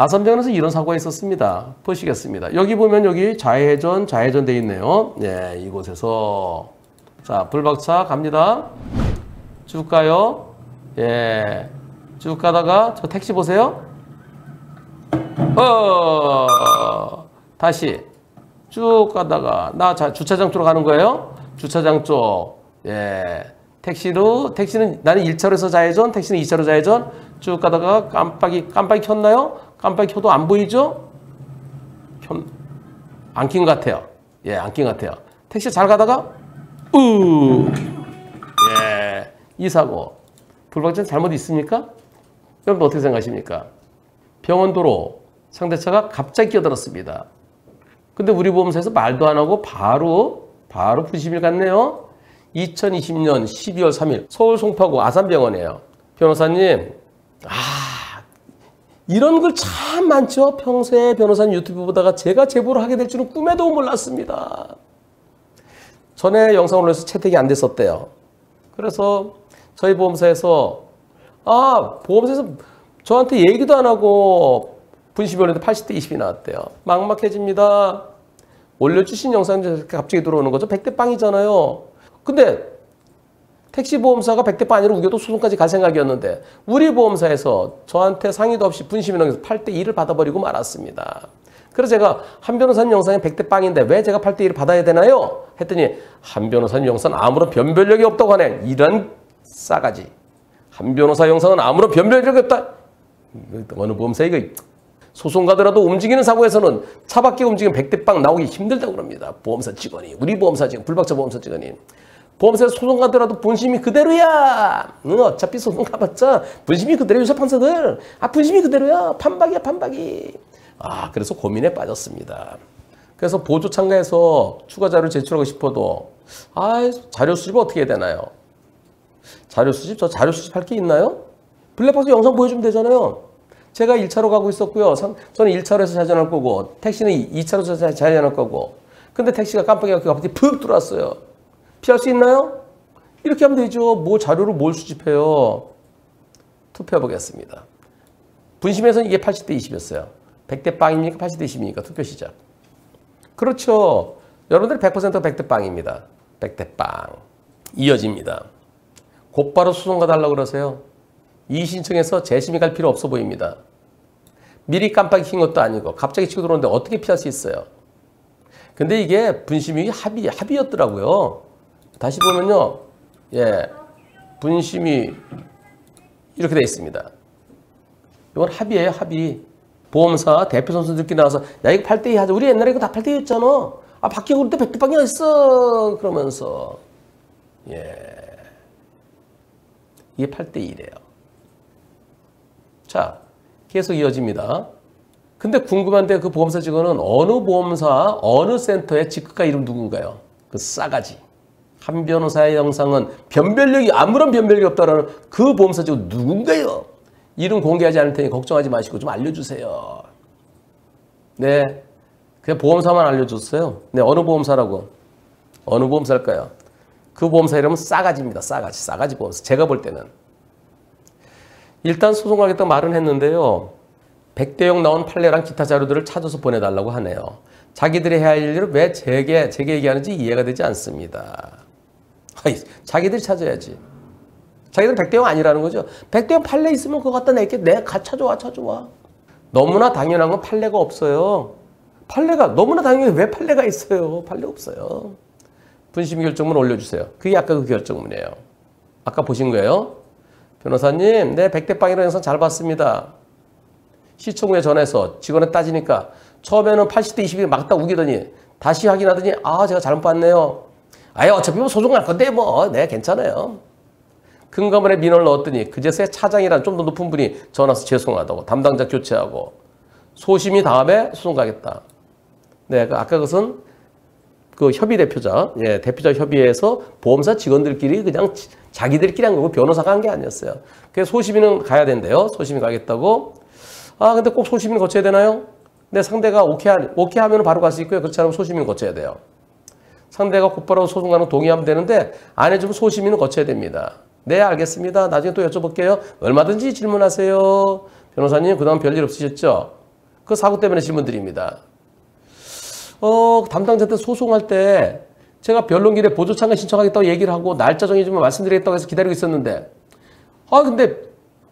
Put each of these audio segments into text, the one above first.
아산병원에서 이런 사고가 있었습니다. 보시겠습니다. 여기 보면 여기 좌회전, 좌회전 돼 있네요. 네, 이곳에서 자 불박차 갑니다. 쭉 가요. 예, 쭉 가다가 저 택시 보세요. 어, 다시 쭉 가다가 나 자, 주차장 쪽으로 가는 거예요. 주차장 쪽. 예. 택시로 택시는 나는 1차로에서 좌회전, 택시는 2차로 좌회전. 쭉 가다가 깜빡이 깜빡이 켰나요? 깜빡이 켜도 안 보이죠? 안킨 것 같아요. 예, 안킨것 같아요. 택시 잘 가다가 우. 예. 이 사고. 불박전 잘못 있습니까? 여러분 어떻게 생각하십니까? 병원 도로 상대차가 갑자기 끼어들었습니다. 근데 우리 보험사에서 말도 안 하고 바로 바로 분심을 갔네요. 2020년 12월 3일 서울 송파구 아산병원이에요. 변호사님, 아 이런 글 참 많죠. 평소에 변호사님 유튜브 보다가 제가 제보를 하게 될 줄은 꿈에도 몰랐습니다. 전에 영상 올려서 채택이 안 됐었대요. 그래서 저희 보험사에서 아 보험사에서 저한테 얘기도 안 하고 분심이 올렸는데 80대 20이 나왔대요. 막막해집니다. 올려주신 영상 갑자기 들어오는 거죠. 100대 빵이잖아요. 근데 택시보험사가 100대 빵 아니라 우겨도 소송까지 갈 생각이었는데 우리 보험사에서 저한테 상의도 없이 분심인원에서 8대 2를 받아버리고 말았습니다. 그래서 제가 한 변호사님 영상에 100대 빵인데 왜 제가 8대 2를 받아야 되나요? 했더니 한 변호사님 영상은 아무런 변별력이 없다고 하네. 이런 싸가지. 한 변호사 영상은 아무런 변별력이 없다. 어느 보험사 이거 소송 가더라도 움직이는 사고에서는 차 밖에 움직이면 100대 빵 나오기 힘들다고 그럽니다. 보험사 직원이. 우리 보험사 직원, 불박자 보험사 직원이. 보험사에서 소송 가더라도 분심이 그대로야. 응, 어차피 소송 가봤자 분심이 그대로 유사 판사들. 아, 분심이 그대로야. 판박이야, 판박이. 아, 그래서 고민에 빠졌습니다. 그래서 보조 참가해서 추가 자료를 제출하고 싶어도 아, 자료 수집 어떻게 해야 되나요? 자료 수집? 저 자료 수집할 게 있나요? 블랙박스 영상 보여주면 되잖아요. 제가 1차로 가고 있었고요. 저는 1차로에서 좌전할 거고 택시는 2차로에서 좌전할 거고 근데 택시가 깜빡이가 갑자기 푹 들어왔어요. 피할 수 있나요? 이렇게 하면 되죠. 뭐 자료를 뭘 수집해요. 투표해 보겠습니다. 분심에서는 이게 80대 20이었어요. 100대 빵입니까? 80대 20입니까? 투표 시작. 그렇죠. 여러분들 100% 100대 빵입니다. 100대 빵. 이어집니다. 곧바로 수송 가 달라고 그러세요. 이 신청에서 재심이 갈 필요 없어 보입니다. 미리 깜빡이 킨 것도 아니고 갑자기 치고 들어오는데 어떻게 피할 수 있어요? 근데 이게 분심이 합의, 합의였더라고요. 다시 보면요. 예. 분심이 이렇게 돼 있습니다. 이건 합의예요, 합의. 보험사 대표 선수들끼리 나와서 야 이거 8대2 하자. 우리 옛날에 이거 다 8대2였잖아. 아 바뀌고 그럴 때 100대 빵이 있어. 그러면서 예. 이게 8대2래요. 자, 계속 이어집니다. 근데 궁금한데 그 보험사 직원은 어느 보험사, 어느 센터의 직급가 이름 누군가요? 그 싸가지. 한 변호사의 영상은 변별력이 아무런 변별력이 없다라는 그 보험사 직원 누군가요? 이름 공개하지 않을 테니 걱정하지 마시고 좀 알려주세요. 네. 그냥 보험사만 알려줬어요. 네, 어느 보험사라고? 어느 보험사일까요? 그 보험사 이름은 싸가지입니다. 싸가지. 싸가지 보험사. 제가 볼 때는. 일단 소송하겠다고 말은 했는데요. 100대용 나온 판례랑 기타 자료들을 찾아서 보내달라고 하네요. 자기들이 해야 할 일을 왜 제게, 제게 얘기하는지 이해가 되지 않습니다. 아이, 자기들이 찾아야지. 자기들은 100대용 아니라는 거죠. 100대용 판례 있으면 그거 갖다 낼게. 내가 찾아와, 찾아와. 너무나 당연한 건 판례가 없어요. 판례가, 너무나 당연히 왜 판례가 있어요? 판례 없어요. 분심 결정문 올려주세요. 그게 아까 그 결정문이에요. 아까 보신 거예요. 변호사님, 네, 백대빵이라는 영상 잘 봤습니다. 시청구에 전해서 직원에 따지니까 처음에는 80대 20이 막다 우기더니 다시 확인하더니 아, 제가 잘못 봤네요. 아예 어차피 뭐 소송 할 건데 뭐, 네, 괜찮아요. 금감원에 민원을 넣었더니 그제서야 차장이란 좀 더 높은 분이 전화 와서 죄송하다고 담당자 교체하고 소심이 다음에 소송 가겠다. 네, 그 아까 그것은 그 협의 대표자, 예, 대표자 협의회에서 보험사 직원들끼리 그냥 자기들끼리 한 거고 변호사가 한 게 아니었어요. 그래서 소시민은 가야 된대요. 소시민 가겠다고. 아, 근데 꼭 소시민 거쳐야 되나요? 네, 상대가 오케이, 오케이 하면 바로 갈 수 있고요. 그렇지 않으면 소시민 거쳐야 돼요. 상대가 곧바로 소송 가는 동의하면 되는데 안 해주면 소시민은 거쳐야 됩니다. 네, 알겠습니다. 나중에 또 여쭤볼게요. 얼마든지 질문하세요. 변호사님, 그동안 별일 없으셨죠? 그 사고 때문에 질문 드립니다. 어, 담당자한테 소송할 때 제가 변론길에 보조 참가 신청하겠다고 얘기를 하고 날짜 정해주면 말씀드리겠다고 해서 기다리고 있었는데 아 근데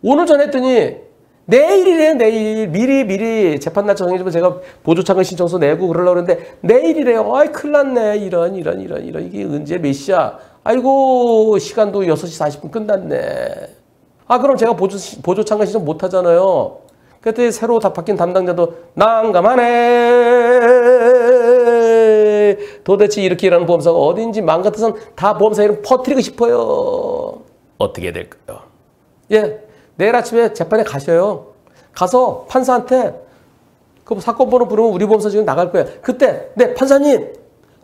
오늘 전했더니 내일이래요 내일. 미리 미리 재판 날짜 정해주면 제가 보조 참가 신청서 내고 그러려고 그러는데 내일이래요. 아이 큰일 났네. 이런 이런 이런 이런. 이게 언제 몇 시야? 아이고 시간도 6시 40분 끝났네. 아 그럼 제가 보조 보조 참가 신청 못 하잖아요. 그때 새로 다 바뀐 담당자도 난감하네. 도대체 이렇게 일하는 보험사가 어딘지 맘 같아선 다 보험사 이름 퍼뜨리고 싶어요. 어떻게 될까요? 예, 내일 아침에 재판에 가셔요. 가서 판사한테 그 사건 번호 부르면 우리 보험사 지금 나갈 거예요. 그때 네 판사님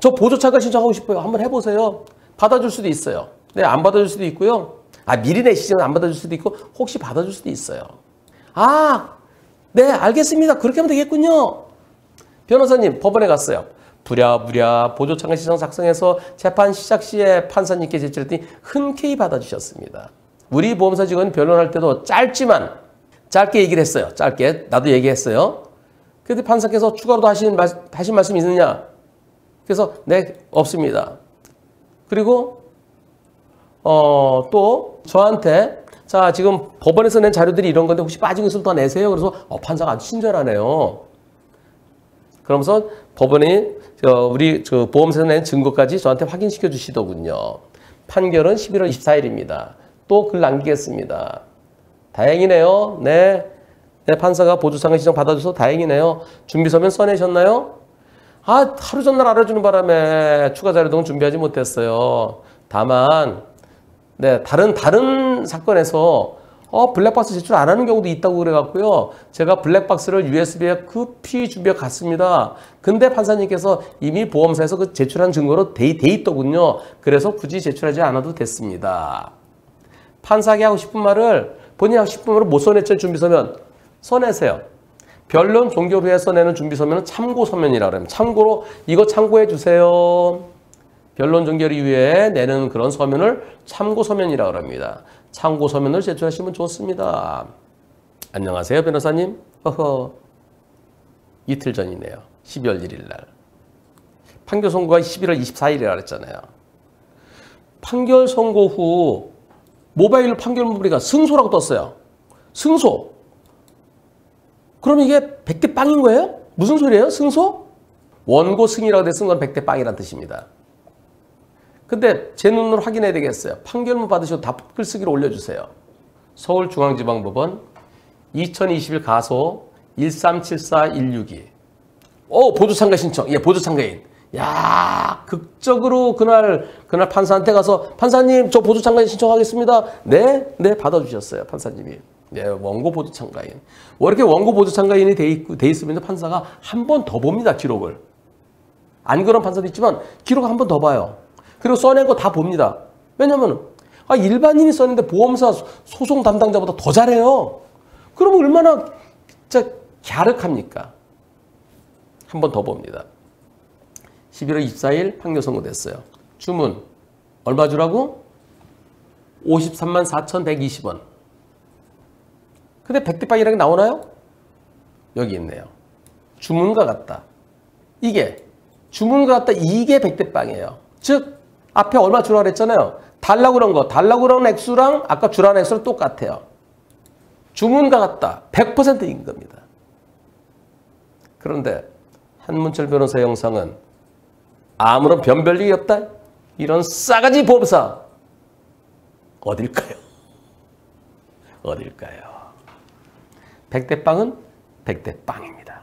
저 보조 참가 신청하고 싶어요. 한번 해보세요. 받아줄 수도 있어요. 네, 안 받아줄 수도 있고요. 아 미리 내시면 안 받아줄 수도 있고 혹시 받아줄 수도 있어요. 아 네, 알겠습니다. 그렇게 하면 되겠군요. 변호사님, 법원에 갔어요. 부랴부랴 보조창을 시청 작성해서 재판 시작 시에 판사님께 제출했더니 흔쾌히 받아주셨습니다. 우리 보험사 직원 변론할 때도 짧지만 짧게 얘기를 했어요. 짧게. 나도 얘기했어요. 그런데 판사께서 추가로 하신, 하신 말씀 있느냐? 그래서 네, 없습니다. 그리고 어, 또 저한테 자, 지금 법원에서 낸 자료들이 이런 건데 혹시 빠진 거 있으면 더 내세요. 그래서 어, 판사가 아주 친절하네요. 그러면서 법원이 저 우리 저 보험사에서 낸 증거까지 저한테 확인시켜 주시더군요. 판결은 11월 24일입니다. 또 글 남기겠습니다. 다행이네요. 네. 네, 판사가 보조상을 신청 받아줘서 다행이네요. 준비서면 써내셨나요? 아, 하루 전날 알아주는 바람에 추가 자료 등 준비하지 못했어요. 다만 네, 다른 다른 사건에서 어, 블랙박스 제출 안 하는 경우도 있다고 그래갖고요. 제가 블랙박스를 USB에 급히 준비해 갔습니다. 근데 판사님께서 이미 보험사에서 그 제출한 증거로 돼, 돼 있더군요. 그래서 굳이 제출하지 않아도 됐습니다. 판사에게 하고 싶은 말을 본인이 하고 싶은 말을 못 써냈죠. 준비서면. 써내세요. 변론 종결 후에 써내는 준비서면은 참고 서면이라고 하면 참고로 이거 참고해 주세요. 변론 종결 이후에 내는 그런 서면을 참고 서면이라고 합니다. 참고 서면을 제출하시면 좋습니다. 안녕하세요, 변호사님. 허허. 이틀 전이네요. 12월 1일 날. 판결 선고가 11월 24일이라 그랬잖아요. 판결 선고 후 모바일 판결문부리가 승소라고 떴어요. 승소. 그럼 이게 100대 빵인 거예요? 무슨 소리예요? 승소? 원고 승이라고 돼쓴 건 100대 빵이란 뜻입니다. 근데 제 눈으로 확인해야 되겠어요. 판결문 받으셔도 답글 쓰기로 올려주세요. 서울중앙지방법원 2021 가소 1374162. 오, 보조참가 신청. 예, 보조참가인. 야, 극적으로 그날 그날 판사한테 가서 판사님 저 보조 참가인 신청하겠습니다. 네, 네 받아주셨어요 판사님이. 네, 원고 보조 참가인. 뭐 이렇게 원고 보조 참가인이 돼, 있, 돼 있으면 판사가 한 번 더 봅니다 기록을. 안 그런 판사도 있지만 기록 한 번 더 봐요. 그리고 써낸 거 다 봅니다. 왜냐면 아, 일반인이 썼는데 보험사 소송 담당자보다 더 잘해요. 그러면 얼마나 진짜 갸륵합니까? 한 번 더 봅니다. 11월 24일 판결 선고됐어요. 주문 얼마 주라고? 53만 4,120원. 근데 백대빵이라는 게 나오나요? 여기 있네요. 주문과 같다. 이게 주문과 같다. 이게 백대빵이에요. 즉 앞에 얼마 주라 그랬잖아요. 달라고 그런 거. 달라고 그런 액수랑 아까 주라는 액수랑 똑같아요. 주문과 같다. 100%인 겁니다. 그런데 한문철 변호사 영상은 아무런 변별력이 없다. 이런 싸가지 보험사 어딜까요? 어딜까요? 백대빵은 백대빵입니다.